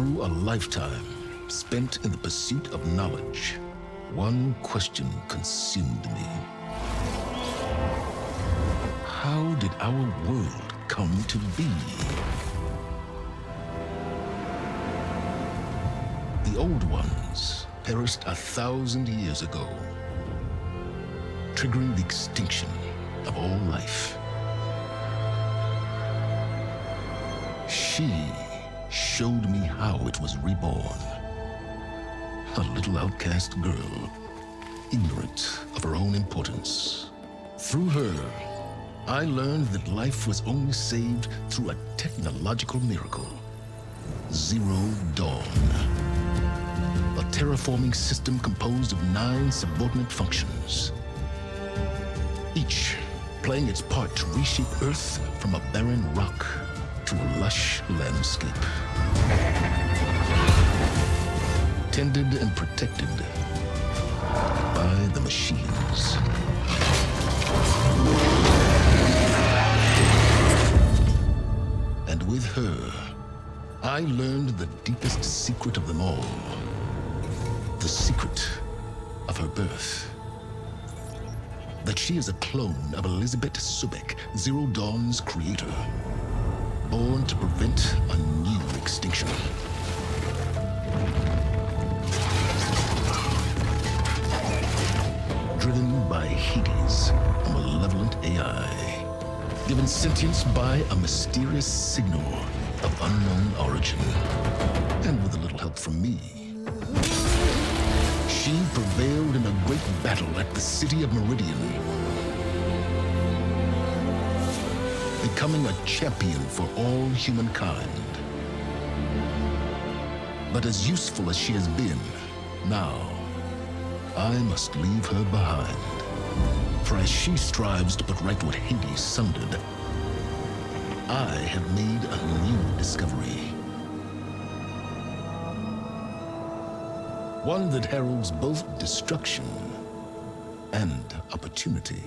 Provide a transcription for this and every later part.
Through a lifetime spent in the pursuit of knowledge, one question consumed me. How did our world come to be? The old ones perished a thousand years ago, triggering the extinction of all life. She showed me how it was reborn. A little outcast girl, ignorant of her own importance. Through her, I learned that life was only saved through a technological miracle. Zero Dawn. A terraforming system composed of nine subordinate functions. Each playing its part to reshape Earth from a barren rock to a lush landscape. Tended and protected by the machines. And with her, I learned the deepest secret of them all. The secret of her birth. That she is a clone of Elizabeth Sobek, Zero Dawn's creator. Born to prevent a new extinction. Driven by Hades, a malevolent AI. Given sentience by a mysterious signal of unknown origin. And with a little help from me. She prevailed in a great battle at the city of Meridian. Becoming a champion for all humankind. But as useful as she has been, now, I must leave her behind. For as she strives to put right what Hades sundered, I have made a new discovery. One that heralds both destruction and opportunity.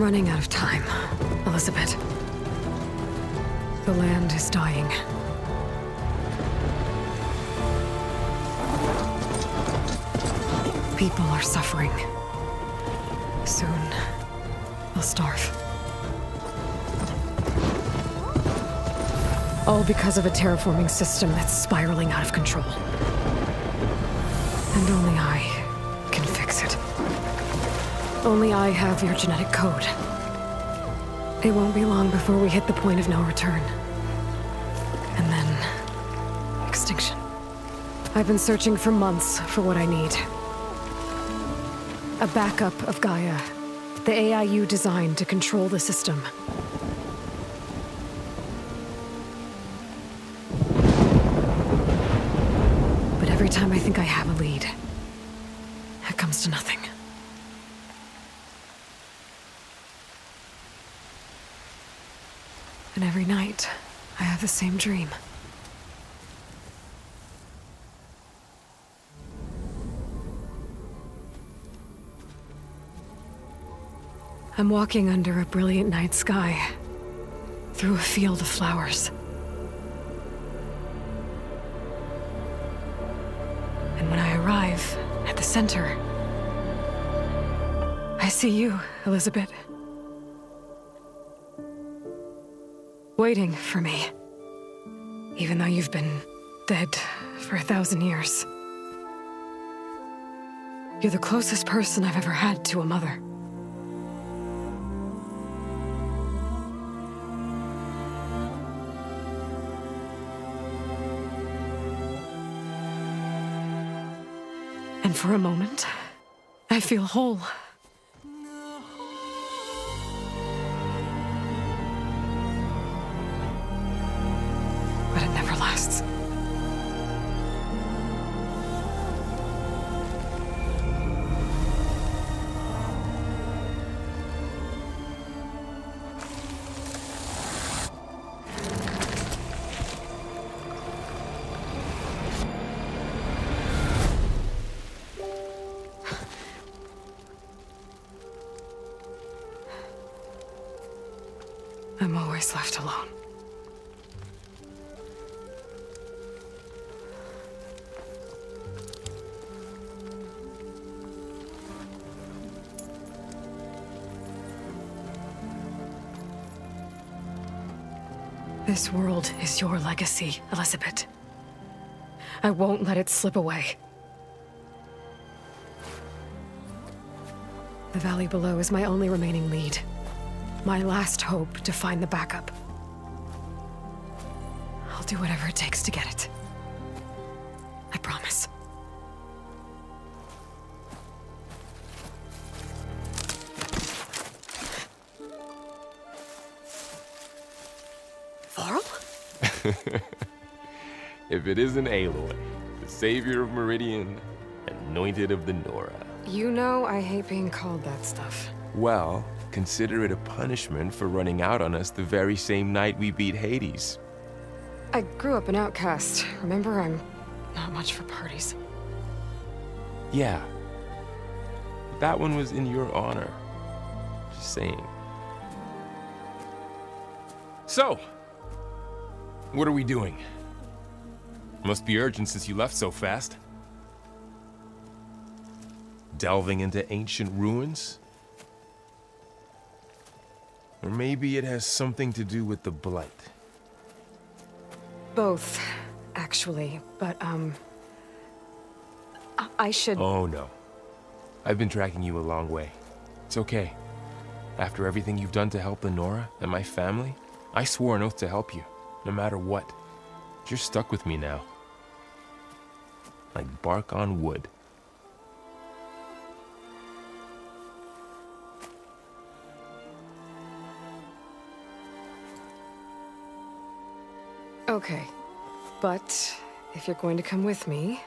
I'm running out of time, Elizabeth. The land is dying. People are suffering. Soon, they'll starve. All because of a terraforming system that's spiraling out of control. And only I. Only I have your genetic code. It won't be long before we hit the point of no return. And then... extinction. I've been searching for months for what I need. A backup of Gaia. The AIU designed to control the system. But every time I think I have a lead, it comes to nothing. And every night, I have the same dream. I'm walking under a brilliant night sky, through a field of flowers. And when I arrive at the center, I see you, Elizabeth. Waiting for me. Even though you've been dead for a thousand years. You're the closest person I've ever had to a mother. And for a moment, I feel whole. Your legacy, Elizabeth. I won't let it slip away. The valley below is my only remaining lead. My last hope to find the backup. I'll do whatever it takes to get it. If it isn't Aloy, the savior of Meridian, anointed of the Nora. You know I hate being called that stuff. Well, consider it a punishment for running out on us the very same night we beat Hades. I grew up an outcast. Remember, I'm not much for parties. Yeah. That one was in your honor. Just saying. So, what are we doing? Must be urgent since you left so fast. Delving into ancient ruins? Or maybe it has something to do with the Blight. Both, actually. But, um... I- I should... Oh no. I've been tracking you a long way. It's okay. After everything you've done to help the Nora and my family, I swore an oath to help you, no matter what. You're stuck with me now. Like bark on wood. Okay. But if you're going to come with me,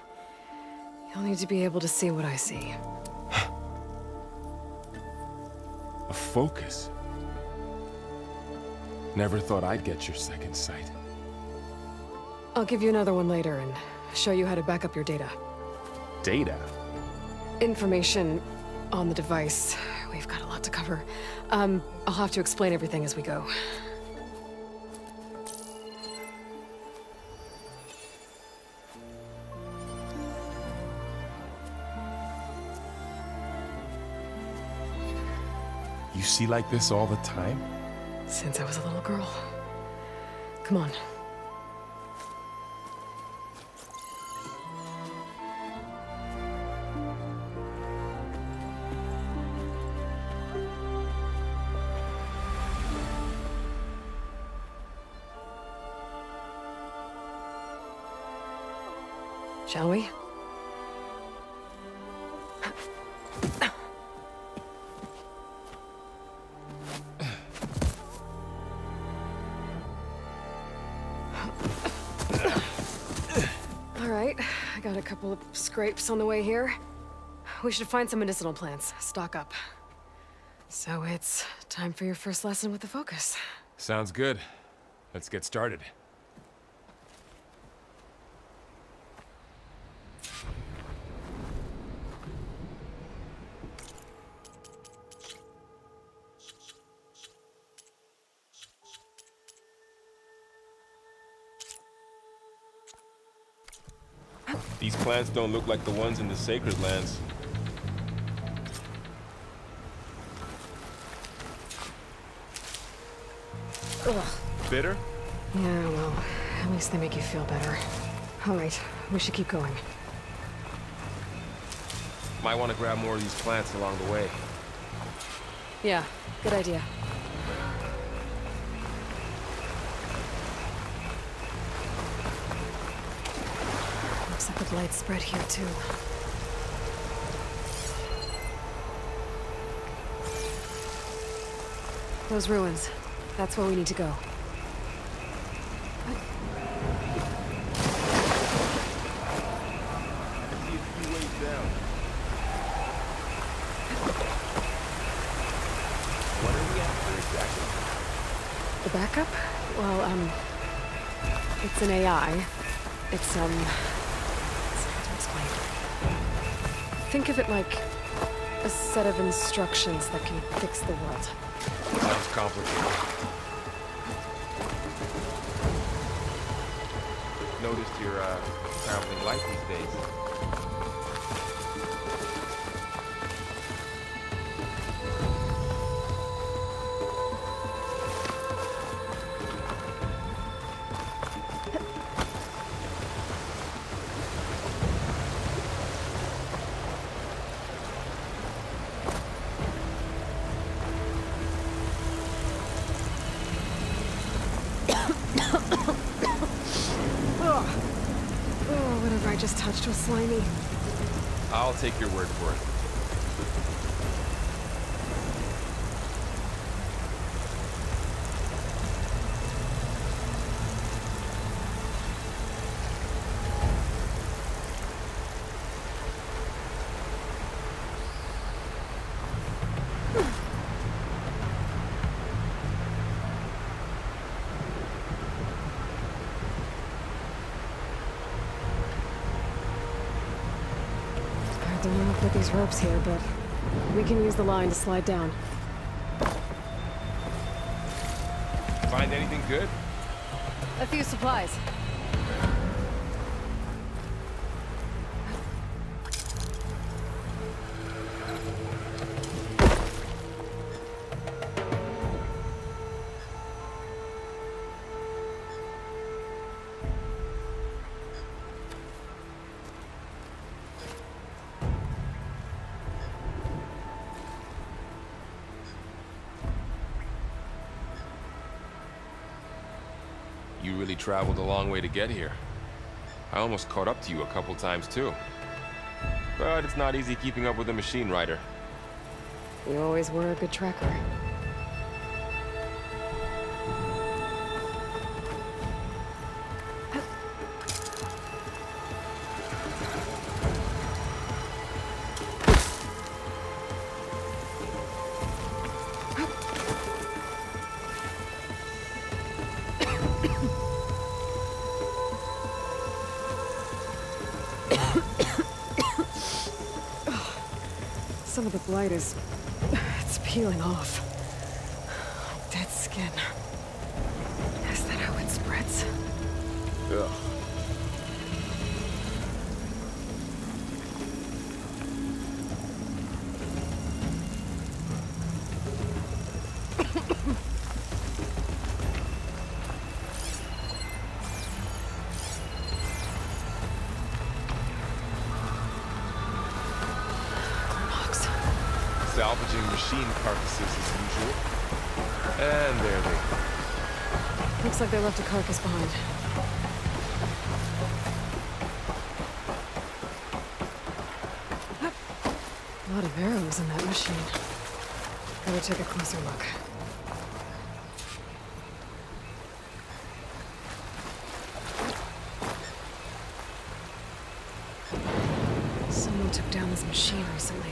you'll need to be able to see what I see. A focus. Never thought I'd get your second sight. I'll give you another one later and show you how to back up your data. Data? Information on the device. We've got a lot to cover. Um, I'll have to explain everything as we go. You see like this all the time? Since I was a little girl. Come on. Scrapes on the way here. We should find some medicinal plants, stock up. So it's time for your first lesson with the Focus. Sounds good. Let's get started. Plants don't look like the ones in the Sacred Lands. Ugh. Bitter? Yeah, well, at least they make you feel better. All right, we should keep going. Might want to grab more of these plants along the way. Yeah, good idea. The blight spread here too. Those ruins. That's where we need to go. The backup? Well, um... It's an AI. It's, um... Think of it like a set of instructions that can fix the world. Sounds complicated. Noticed you're uh, traveling light these days. Ropes here, but we can use the line to slide down. Find anything good? A few supplies. Really traveled a long way to get here. I almost caught up to you a couple times too. But it's not easy keeping up with a machine rider. You always were a good tracker. Off. Like they left a carcass behind. A lot of arrows in that machine. Better take a closer look. Someone took down this machine recently.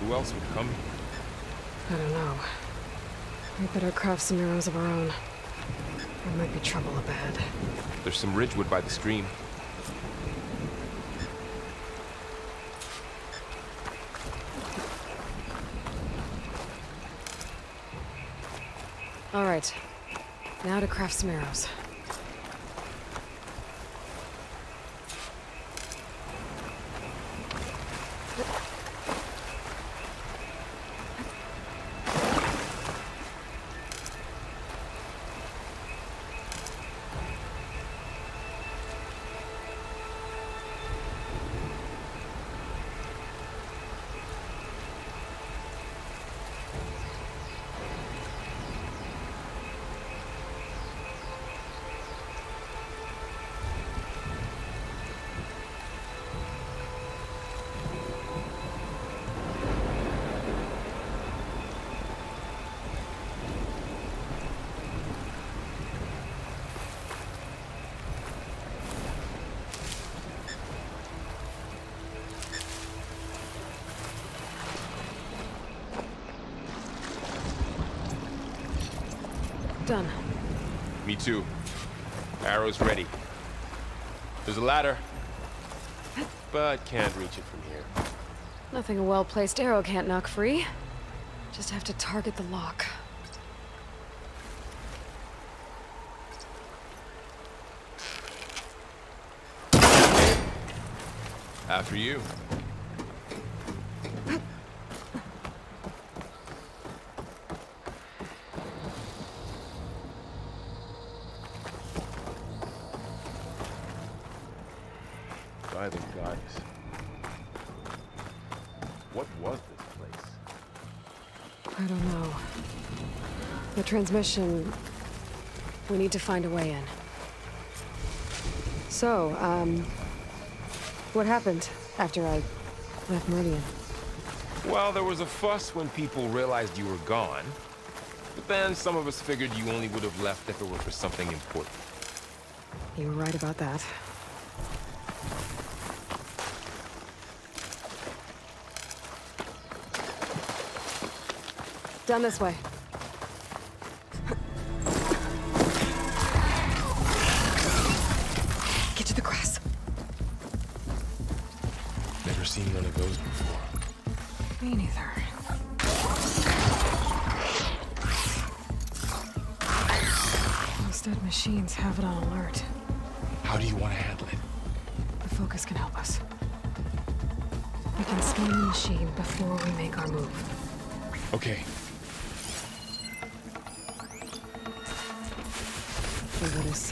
Who else would come? I don't know. We better craft some arrows of our own. There might be trouble up ahead. There's some ridgewood by the stream. All right. Now to craft some arrows. But can't reach it from here. Nothing a well-placed arrow can't knock free. Just have to target the lock. After you. By the goddess. What was this place? I don't know. The transmission... We need to find a way in. So, um... What happened after I left Meridian? Well, there was a fuss when people realized you were gone. But then some of us figured you only would have left if it were for something important. You were right about that. Down this way. Get to the grass. Never seen one of those before. Me neither. Those dead machines have it on alert. How do you want to handle it? The focus can help us. We can scan the machine before we make our move. Okay,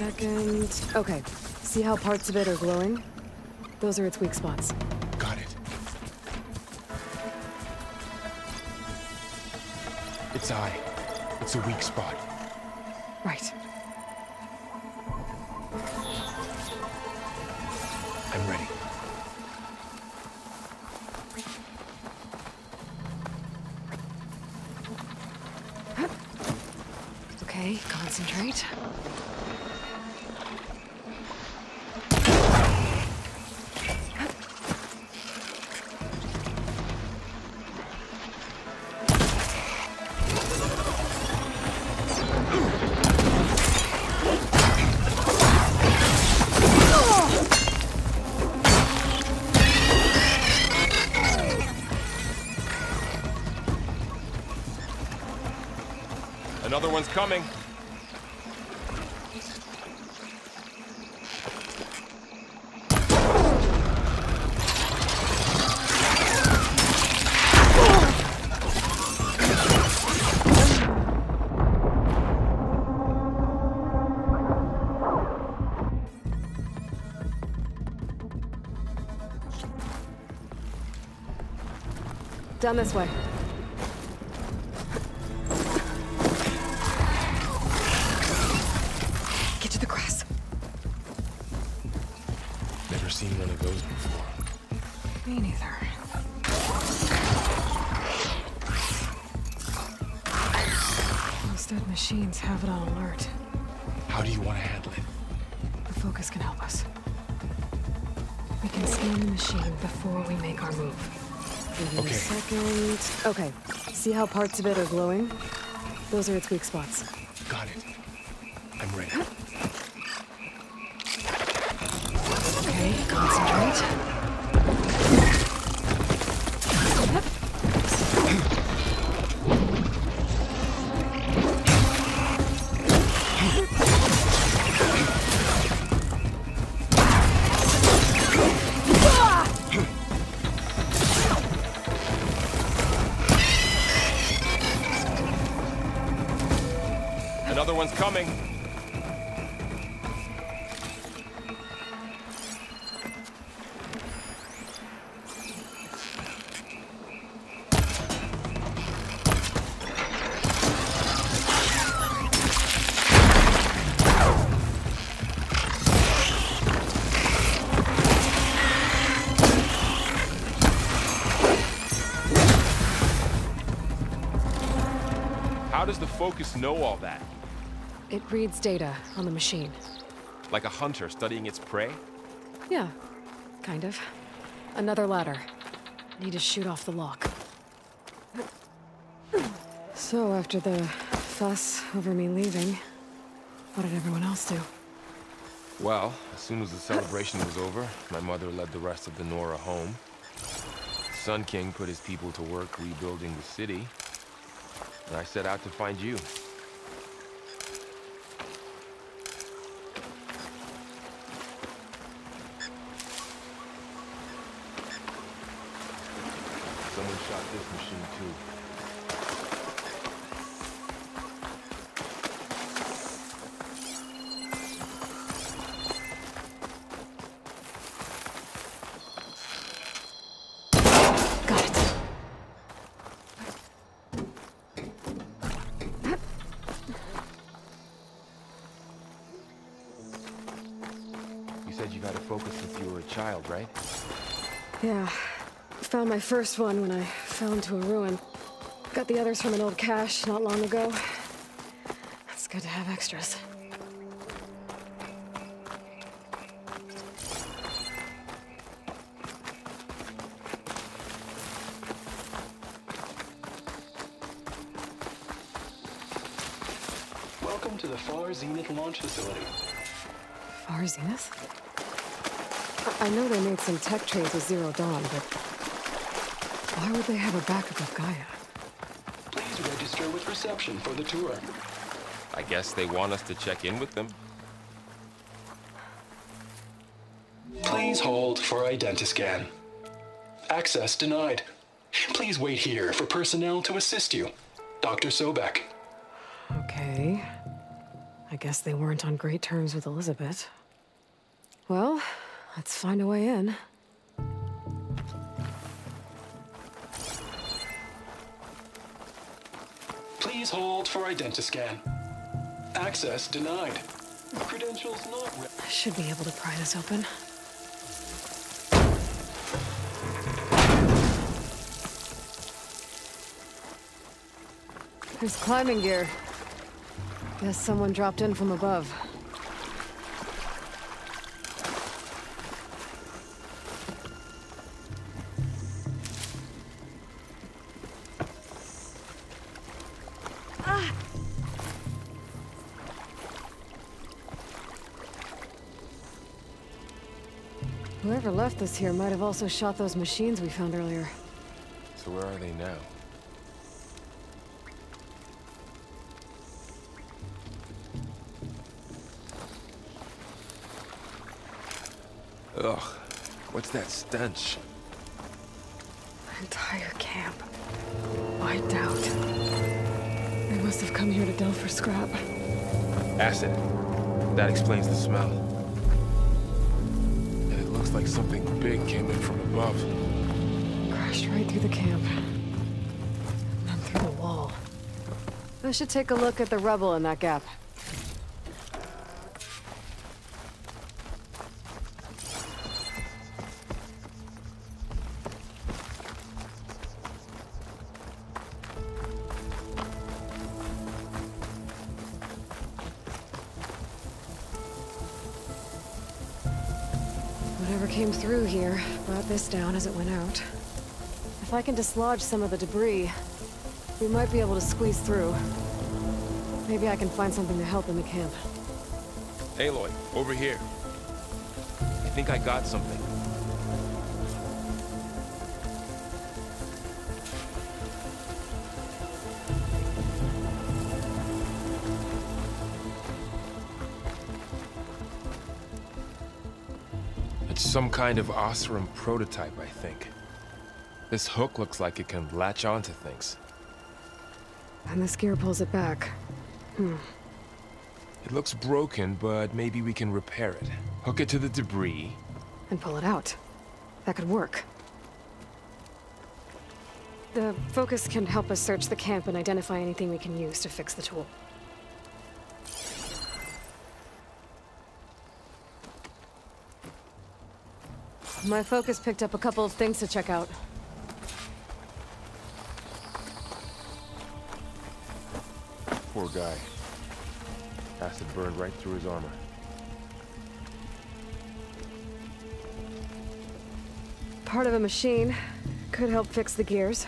second. Okay. See how parts of it are glowing? Those are its weak spots. got it. Its eye. It's a weak spot. Coming. Down this way. Move. Give it Okay. a second. Okay. See how parts of it are glowing? Those are its weak spots. Another one's coming. How does the focus know all that? It reads data on the machine. Like a hunter studying its prey? Yeah, kind of. Another ladder. Need to shoot off the lock. So after the fuss over me leaving, What did everyone else do? Well, as soon as the celebration was over, my mother led the rest of the Nora home. Sun King put his people to work rebuilding the city, and I set out to find you. Someone shot this machine too. Got it. You said you got a focus since you were a child, right? Yeah. My first one when I fell into a ruin. Got the others from an old cache not long ago. It's good to have extras. Welcome to the Far Zenith launch facility. Far Zenith? I I know they made some tech trades with Zero Dawn, but why would they have a backup of Gaia? Please register with reception for the tour. I guess they want us to check in with them. Please hold for identiscan. Access denied. Please wait here for personnel to assist you. Dr. Sobek. Okay. I guess they weren't on great terms with Elizabeth. Well, let's find a way in. Please hold for identiscan. Access denied. Credentials not re- I should be able to pry this open. There's climbing gear. Guess someone dropped in from above. This here might have also shot those machines we found earlier. So where are they now? Ugh, what's that stench? Entire camp. Wiped out. They must have come here to delve for scrap. Acid. That explains the smell. Looks like something big came in from above. Crashed right through the camp. And through the wall. I should take a look at the rubble in that gap. Down as it went out. If I can dislodge some of the debris, we might be able to squeeze through. Maybe I can find something to help in the camp. Aloy, over here. I think I got something. Kind of Osram prototype, I think. This hook looks like it can latch onto things. And this gear pulls it back. Hmm. It looks broken, but maybe we can repair it. Hook it to the debris. And pull it out. That could work. The focus can help us search the camp and identify anything we can use to fix the tool. My focus picked up a couple of things to check out. Poor guy. Acid burned right through his armor. Part of a machine. Could help fix the gears.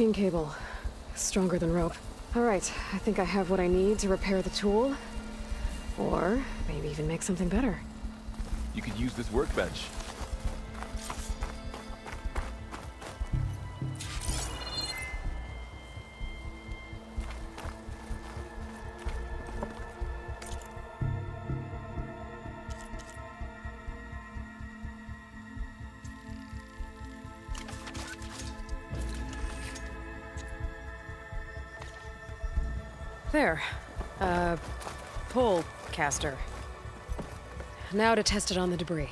Machine cable. Stronger than rope. Alright, I think I have what I need to repair the tool. Or maybe even make something better. You could use this workbench. There. Uh, pull caster. Now to test it on the debris.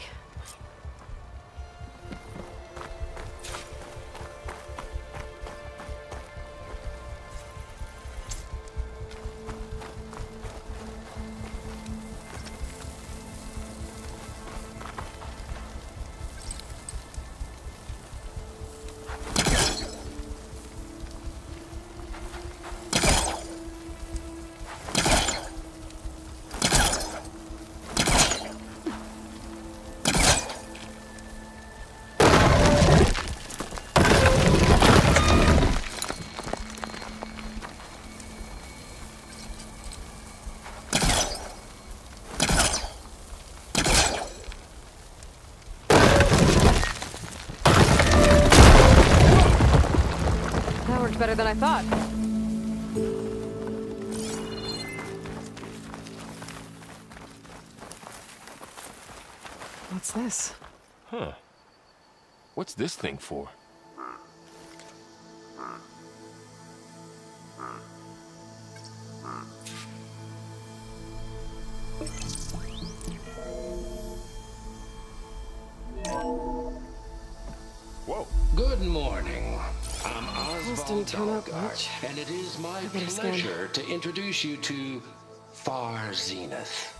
Worked better than I thought. What's this? Huh. What's this thing for? Whoa. Good morning. I'm Those Oswald didn't turn out much. and it is my pleasure to introduce you to Far Zenith.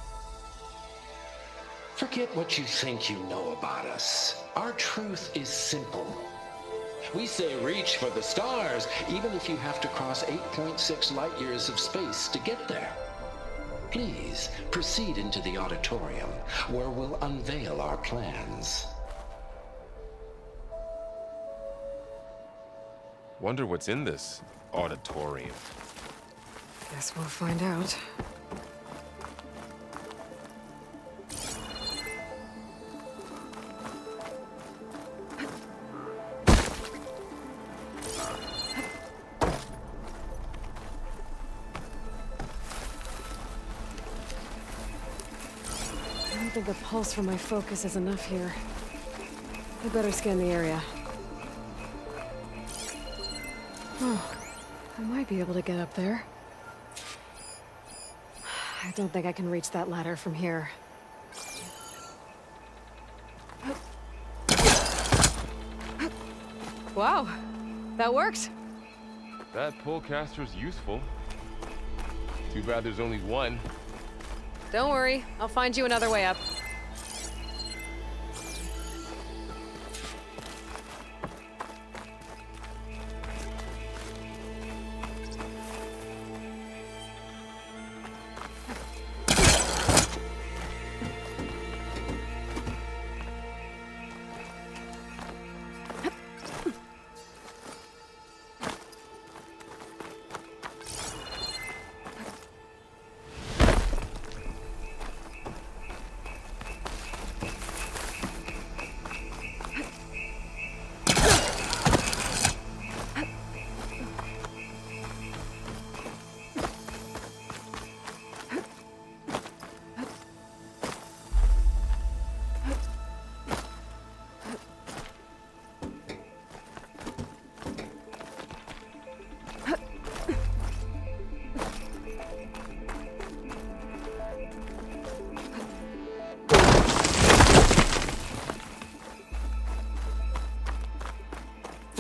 Forget what you think you know about us. Our truth is simple. We say reach for the stars, even if you have to cross 8.6 light years of space to get there. Please proceed into the auditorium, where we'll unveil our plans. Wonder what's in this auditorium. Guess we'll find out. I don't think a pulse from my focus is enough here. I better scan the area. Oh, I might be able to get up there. I don't think I can reach that ladder from here. Wow, that worked. That pullcaster's useful. Too bad there's only one. Don't worry, I'll find you another way up.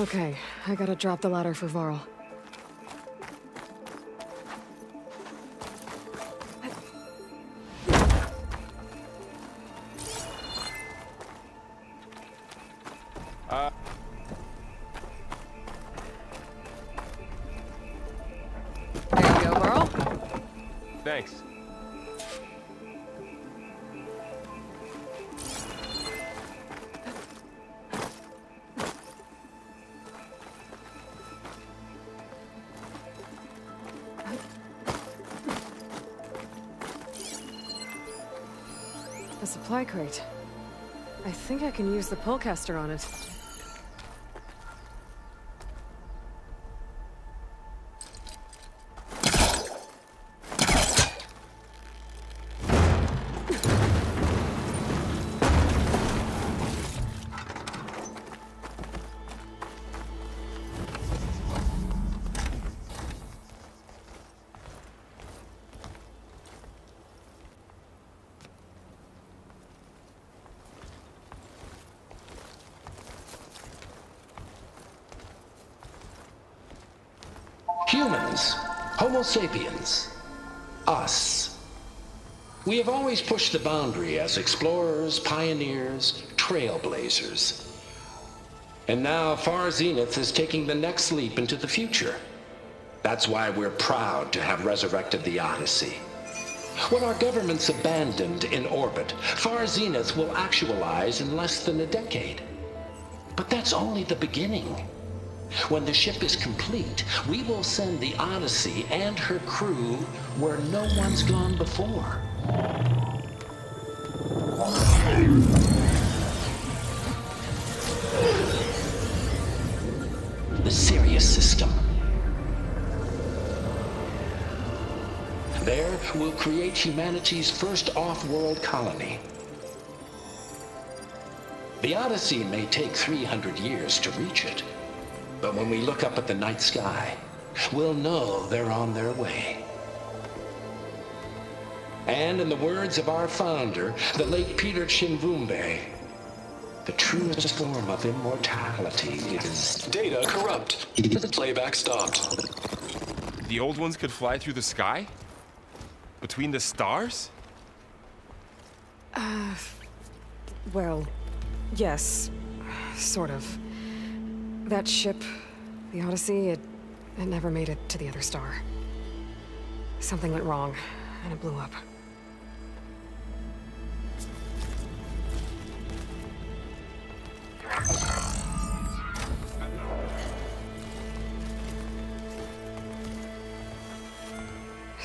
Okay, I gotta drop the ladder for Varl. A crate. I think I can use the pullcaster on it. Humans, Homo sapiens, us. We have always pushed the boundary as explorers, pioneers, trailblazers. And now Far Zenith is taking the next leap into the future. That's why we're proud to have resurrected the Odyssey. What our governments abandoned in orbit, Far Zenith will actualize in less than a decade. But that's only the beginning. When the ship is complete, we will send the Odyssey and her crew where no one's gone before. The Sirius system. There, we'll create humanity's first off-world colony. The Odyssey may take 300 years to reach it. But when we look up at the night sky, we'll know they're on their way. And in the words of our founder, the late Peter Chinvumbe, the truest form of immortality is Data corrupt. The playback stopped. The old ones could fly through the sky? Between the stars? Uh, well, yes. Sort of. That ship, the Odyssey, it, it never made it to the other star. Something went wrong, and it blew up.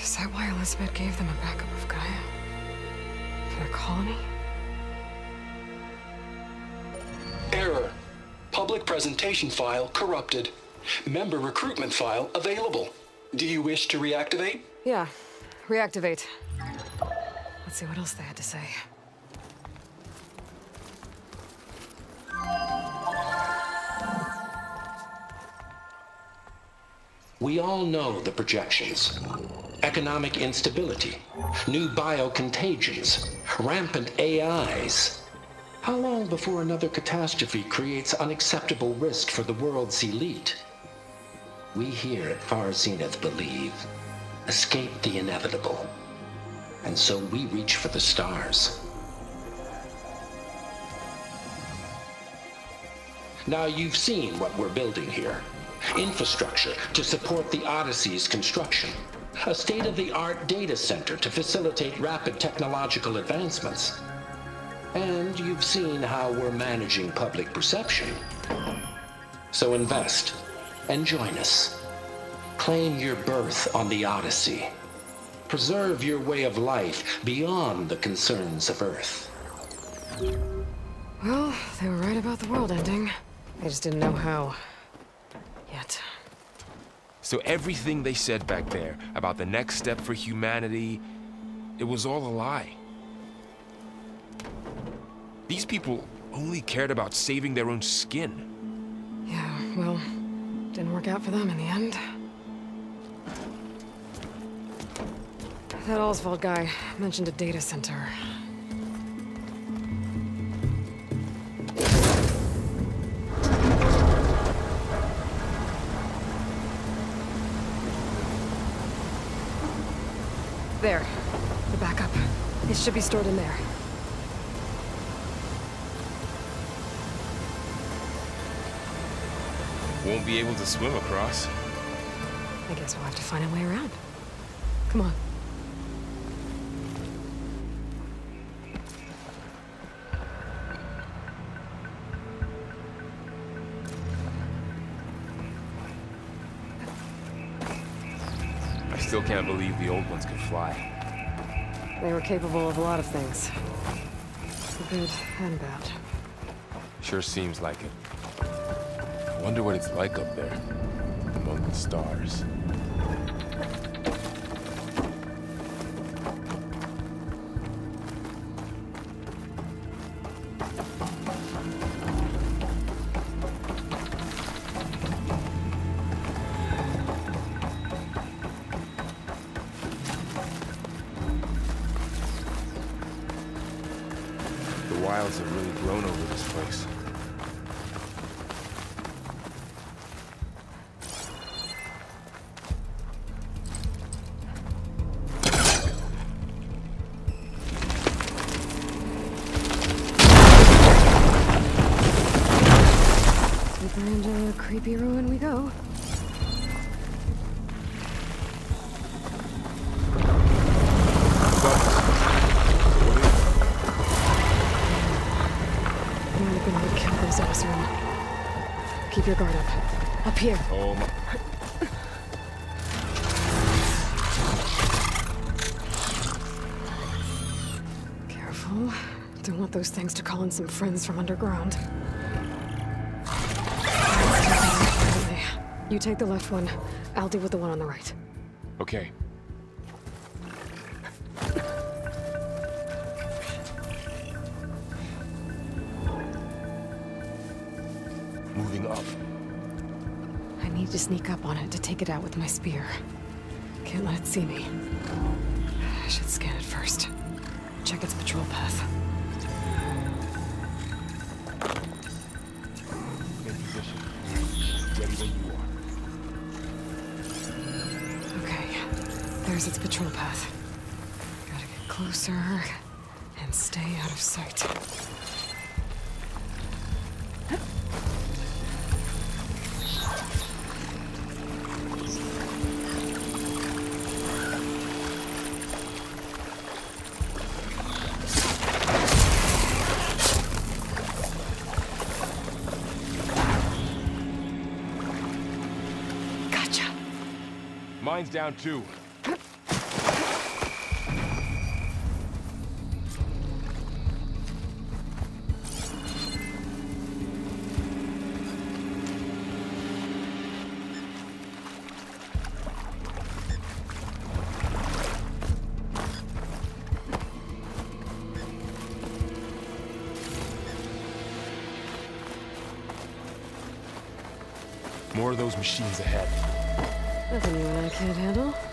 Is that why Elizabeth gave them a backup of Gaia? For their colony? Presentation file corrupted. Member recruitment file available. Do you wish to reactivate? Yeah, reactivate. Let's see what else they had to say. We all know the projections. Economic instability, new biocontagions, rampant AIs. How long before another catastrophe creates unacceptable risk for the world's elite? We here at Far Zenith believe escape the inevitable. And so we reach for the stars. Now you've seen what we're building here. Infrastructure to support the Odyssey's construction. A state-of-the-art data center to facilitate rapid technological advancements. And you've seen how we're managing public perception. So invest and join us. Claim your berth on the Odyssey. Preserve your way of life beyond the concerns of Earth. Well, they were right about the world ending. They just didn't know how. Yet. So everything they said back there about the next step for humanity, it was all a lie. These people only cared about saving their own skin. Yeah, well, didn't work out for them in the end. That Oswald guy mentioned a data center. There. The backup. It should be stored in there. Won't be able to swim across. I guess we'll have to find a way around. Come on. I still can't believe the old ones could fly. They were capable of a lot of things. Good and bad. Sure seems like it. Wonder what it's like up there, among the stars. Creepy ruin we go. Keep your guard up. Up here. Oh my... Careful. Don't want those things to call in some friends from underground. You take the left one. I'll deal with the one on the right. Okay. Moving up. I need to sneak up on it to take it out with my spear. Can't let it see me. I should scan it first. Check its patrol path. Mine's down too. More of those machines ahead. Nothing you and I can't handle.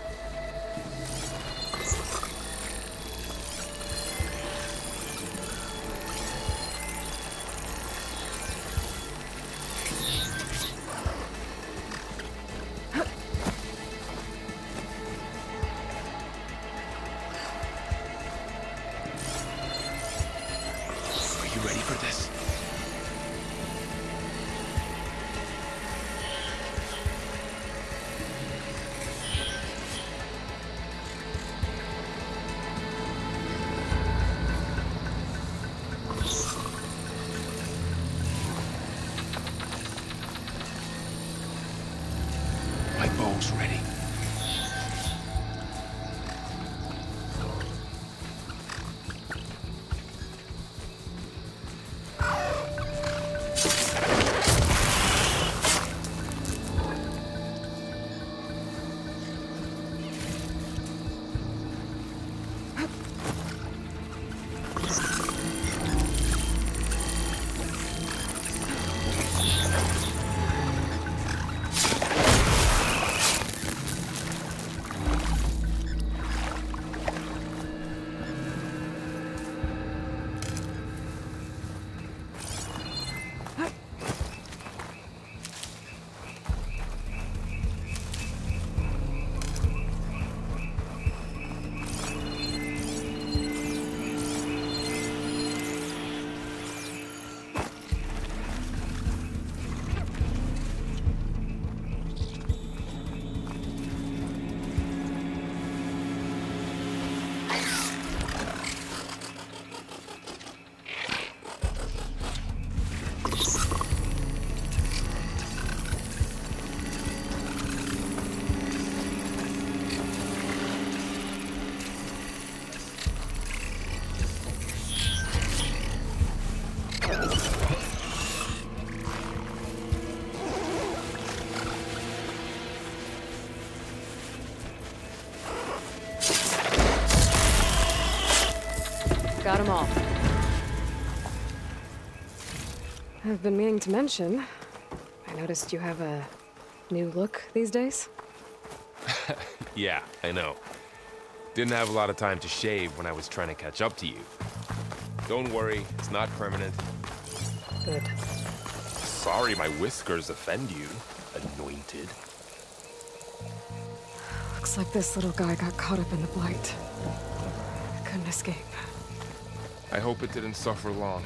I've been meaning to mention, I noticed you have a new look these days. Yeah, I know. Didn't have a lot of time to shave when I was trying to catch up to you. Don't worry, it's not permanent. Good. Sorry my whiskers offend you, anointed. Looks like this little guy got caught up in the blight. Couldn't escape. I hope it didn't suffer long.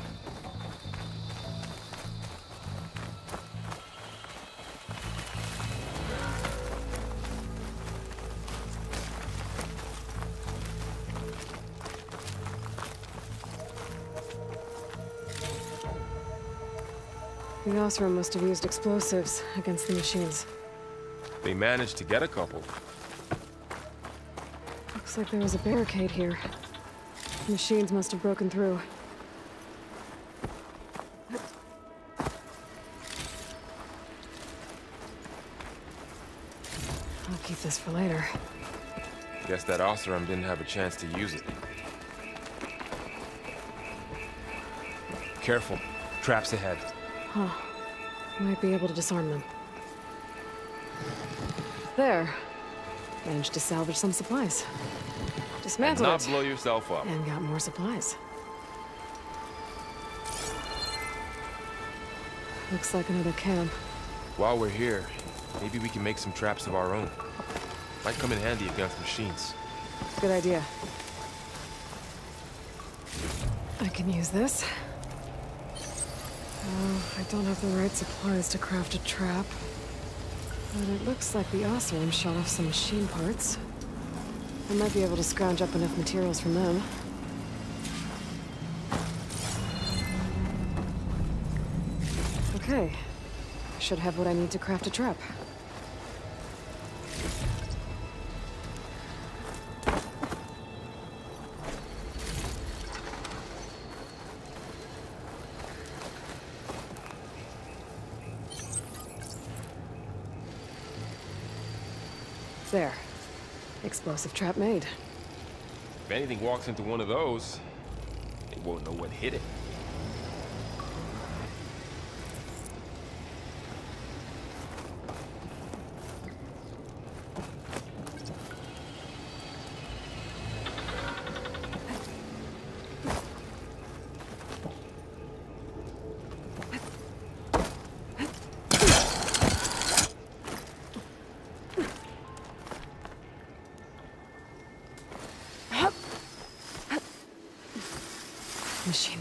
The Oseram must have used explosives against the machines. They managed to get a couple. Looks like there was a barricade here. The Machines must have broken through. I'll keep this for later. Guess that Oseram didn't have a chance to use it. Careful. Traps ahead. Huh. Might be able to disarm them. There. Managed to salvage some supplies. And Dismantled not blow yourself up. And got more supplies. Looks like another camp. While we're here, maybe we can make some traps of our own. Might come in handy against machines. Good idea. I can use this. Oh, I don't have the right supplies to craft a trap. But it looks like the Oseram shot off some machine parts. I might be able to scrounge up enough materials from them. Okay. I should have what I need to craft a trap. Explosive trap made. If anything walks into one of those, they won't know what hit it.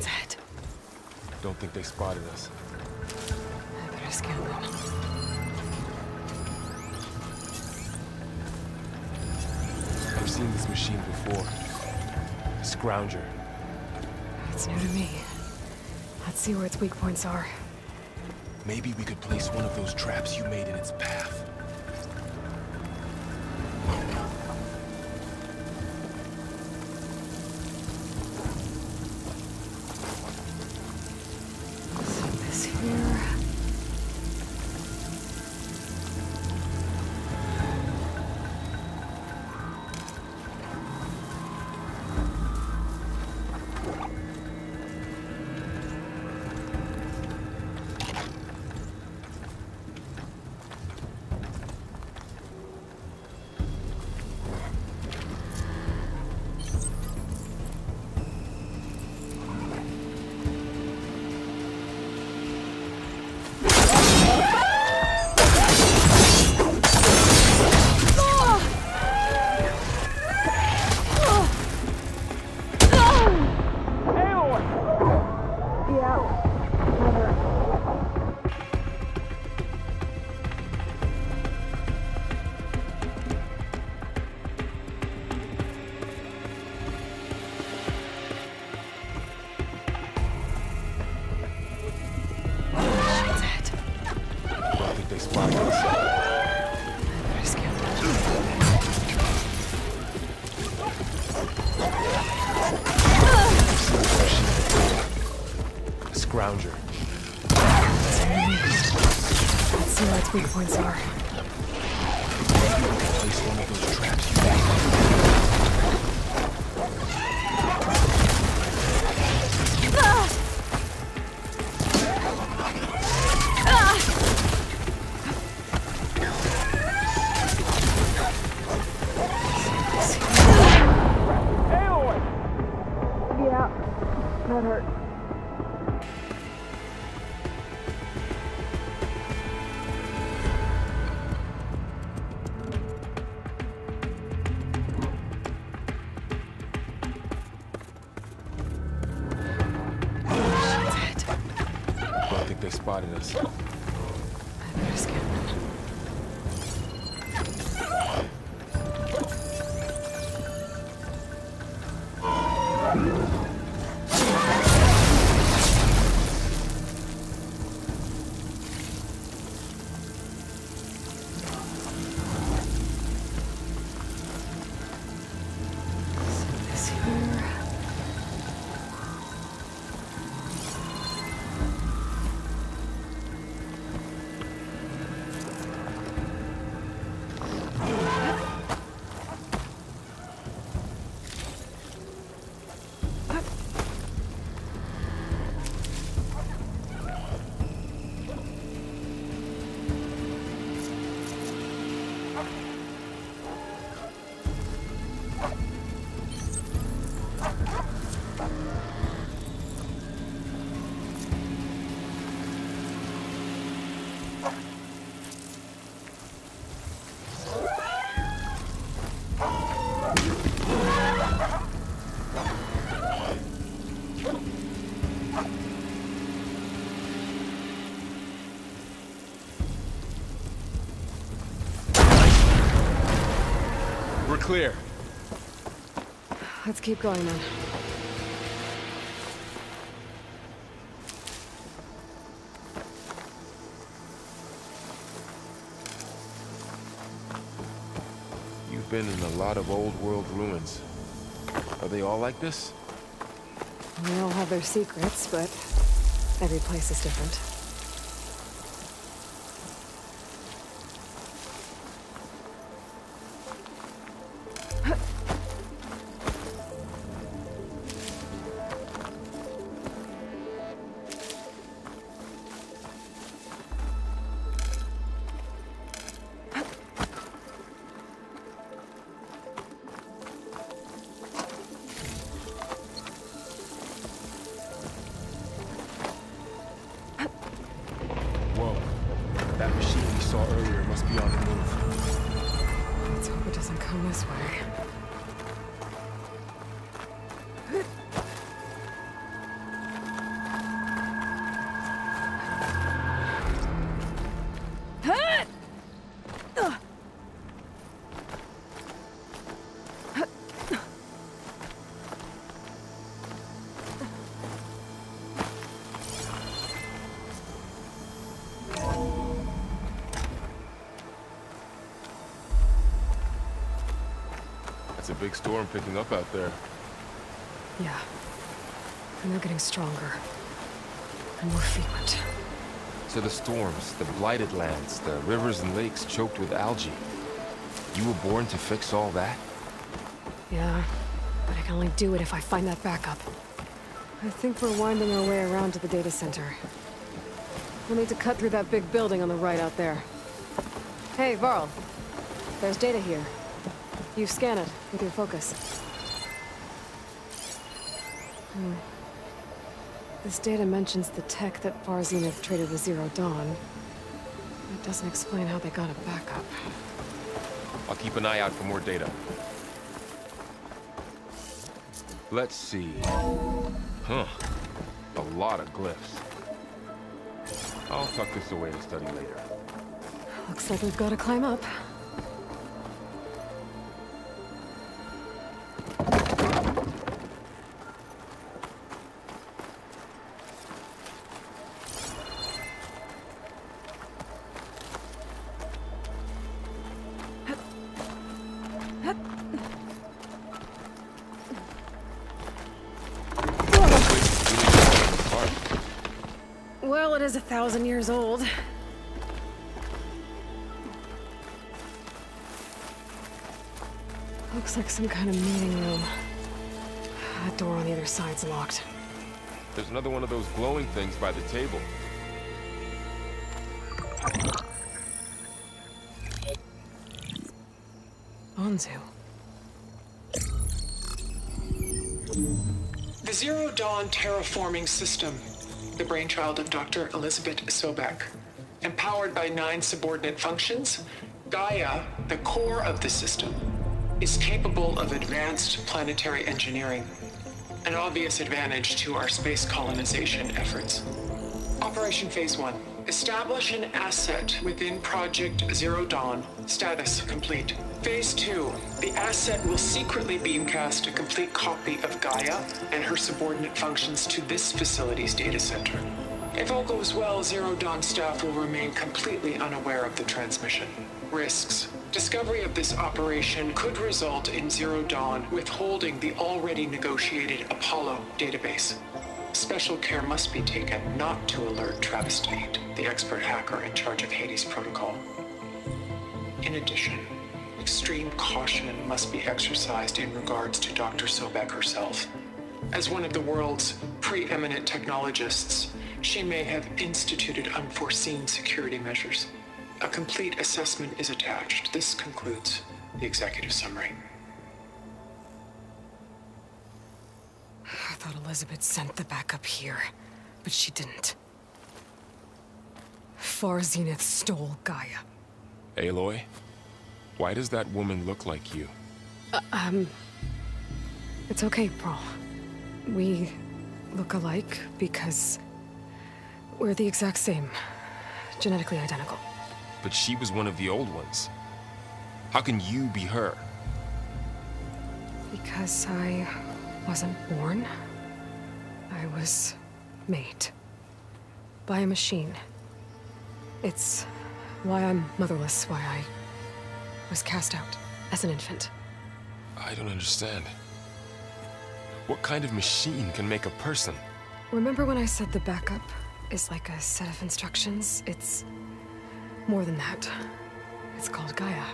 Ahead. Don't think they spotted us. I better scan them. I've seen this machine before. A scrounger. It's new to me. Let's see where its weak points are. Maybe we could place one of those traps you made in its path. We're clear. Let's keep going then. You've been in a lot of old world ruins. Are they all like this? They all have their secrets, but every place is different. Big storm picking up out there. Yeah. And they're getting stronger. And more frequent. So the storms, the blighted lands, the rivers and lakes choked with algae. You were born to fix all that? Yeah. But I can only do it if I find that backup. I think we're winding our way around to the data center. We'll need to cut through that big building on the right out there. Hey, Varl. There's data here. You scan it with your focus. Hmm. This data mentions the tech that Far Zenith traded with Zero Dawn. It doesn't explain how they got a backup. I'll keep an eye out for more data. Let's see. Huh. A lot of glyphs. I'll tuck this away to study later. Looks like we've got to climb up. Looks like some kind of meeting room. That door on the other side's locked. There's another one of those glowing things by the table. Onzu. The Zero Dawn terraforming system, the brainchild of Dr. Elizabeth Sobek. Empowered by nine subordinate functions, Gaia, the core of the system, is capable of advanced planetary engineering, an obvious advantage to our space colonization efforts. Operation Phase 1. Establish an asset within Project Zero Dawn. Status complete. Phase 2. The asset will secretly beamcast a complete copy of Gaia and her subordinate functions to this facility's data center. If all goes well, Zero Dawn staff will remain completely unaware of the transmission. Risks. Discovery of this operation could result in Zero Dawn withholding the already negotiated Apollo database. Special care must be taken not to alert Travis Tate, the expert hacker in charge of Hades Protocol. In addition, extreme caution must be exercised in regards to Dr. Sobek herself. As one of the world's preeminent technologists, she may have instituted unforeseen security measures. A complete assessment is attached. This concludes the executive summary. I thought Elizabeth sent the backup here, but she didn't. Far Zenith stole Gaia. Aloy, why does that woman look like you? Um it's okay, Varl. We look alike because we're the exact same. Genetically identical. But she was one of the old ones. How can you be her? Because I wasn't born, I was made. By a machine. It's why I'm motherless, why I was cast out as an infant. I don't understand. What kind of machine can make a person? Remember when I said the backup is like a set of instructions? It's more than that. It's called Gaia.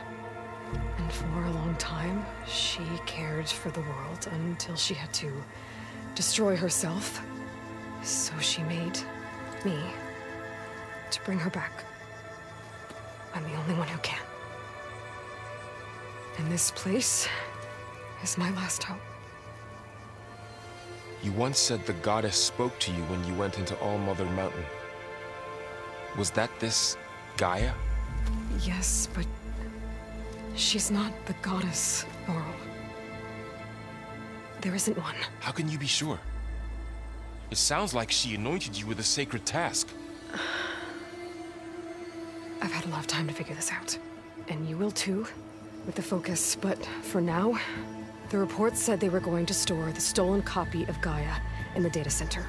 And for a long time, she cared for the world until she had to destroy herself. So she made me to bring her back. I'm the only one who can. And this place is my last hope. You once said the goddess spoke to you when you went into All Mother Mountain. Was that this Gaia? Yes, but she's not the goddess, Varl. There isn't one. How can you be sure? It sounds like she anointed you with a sacred task. I've had a lot of time to figure this out. And you will too, with the focus. But for now, the reports said they were going to store the stolen copy of Gaia in the data center.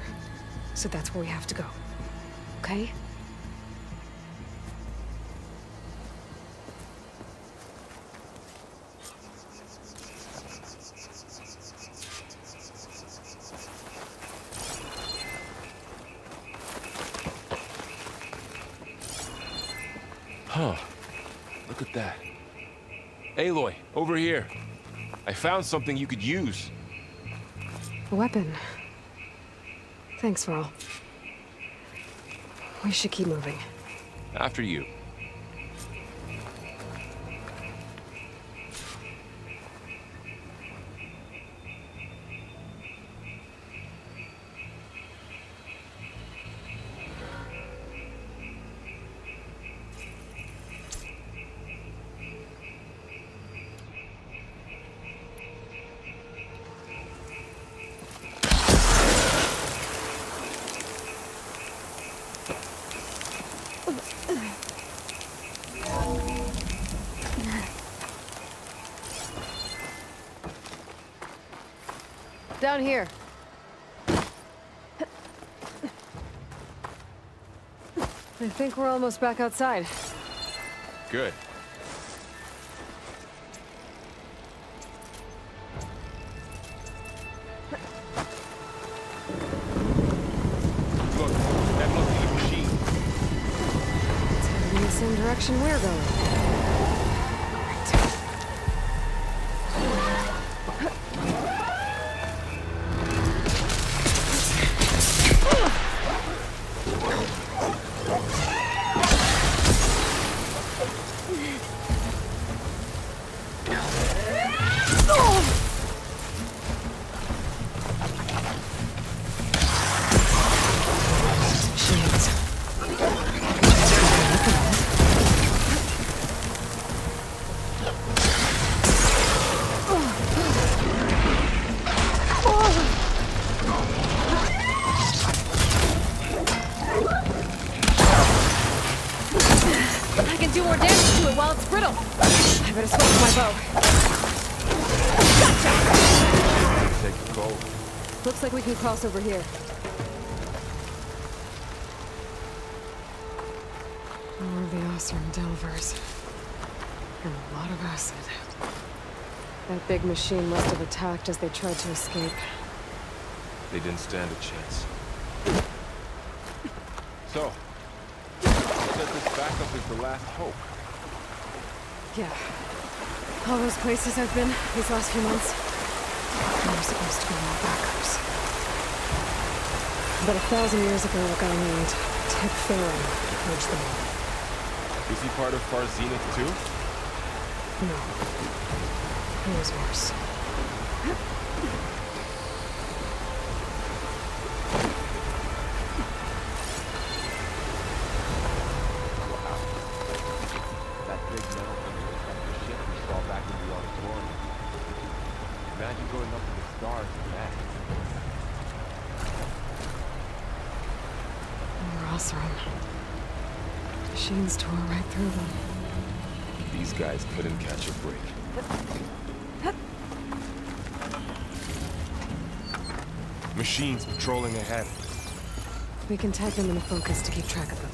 So that's where we have to go. Okay? Huh. Look at that. Aloy, over here. I found something you could use. A weapon. Thanks, Varl. We should keep moving. After you. Down here. I think we're almost back outside. Good. Like we can cross over here. More of the Oseram Delvers. And a lot of acid. That big machine must have attacked as they tried to escape. They didn't stand a chance. So, said this backup is the last hope. Yeah. All those places I've been these last few months, there were supposed to be more backups. But a thousand years ago, a guy named Ted Faro purged them all. Is he part of Far Zenith too? No. It was worse. We can tag them into focus to keep track of them.